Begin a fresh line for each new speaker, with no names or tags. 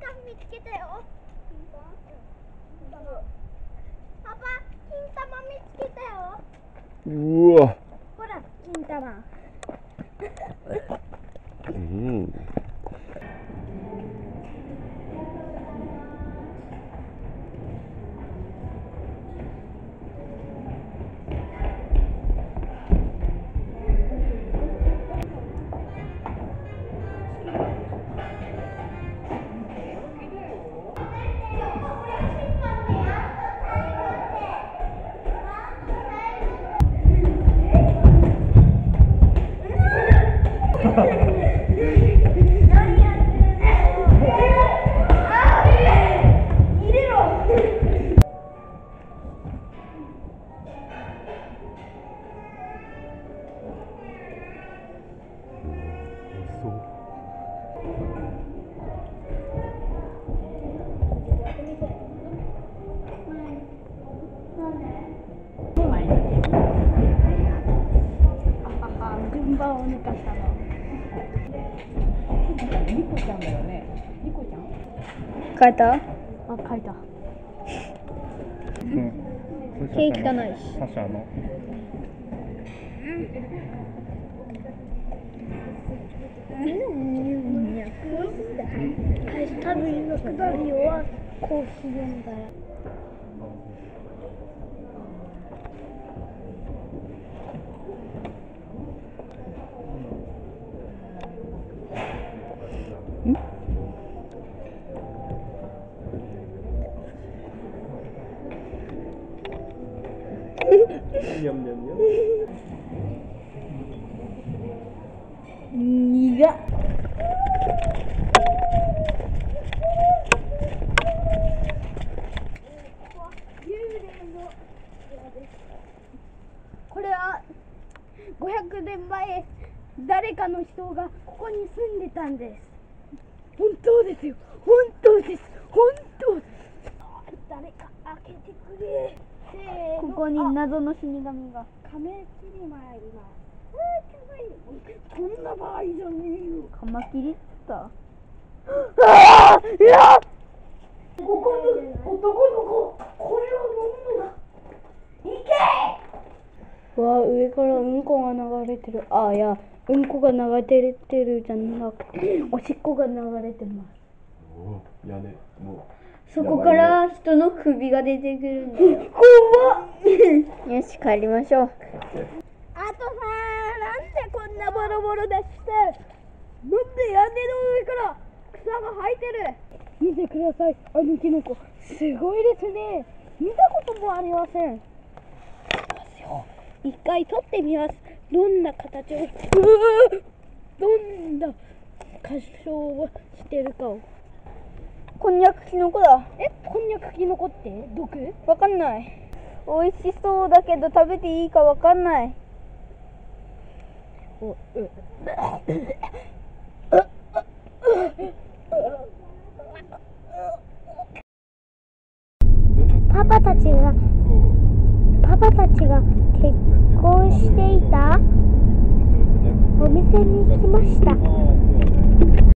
カン見つけたよ。パパ金玉見つけたよ。
うわ。
ほら金玉。
うんそう
順番を抜かしたの
リコちゃんだよね。リコちゃん？
書いた。あ書いた。
うん。
毛汚いし。
サシャの。
多分のくだりはこうするん。だ diam diam diam enggak これは500年前誰かの人がここに住んでたんです。本当ですよ。本当です。本当です。誰か開けてくれ。
ここに
あ
謎の死神が。
カメキリマいますあーかわいいこんな場合じゃねえよ
カマキリ。っつった
ああいやここの男の子これを飲むのだ行け
わあ上からうんこが流れてる。あいやうんこが流れてるじゃなくておしっこが流れてます。
お屋根も
そこから人の首が出てくるんだよ。
怖っ。
よし帰りましょう。
あとさなんでこんなボロボロだしてなんで屋根の上から草が生えてる。見てください。あのキノコ。すごいですね。見たこともありません。一回取ってみます。どんな形をどんな箇所をしてるかを
こんにゃくきのこだ。
えこんにゃくキノコって？毒？
わかんない。美味しそうだけど食べていいかわかんない。
おうパパたちがパパたちが結婚していた？お店に来ました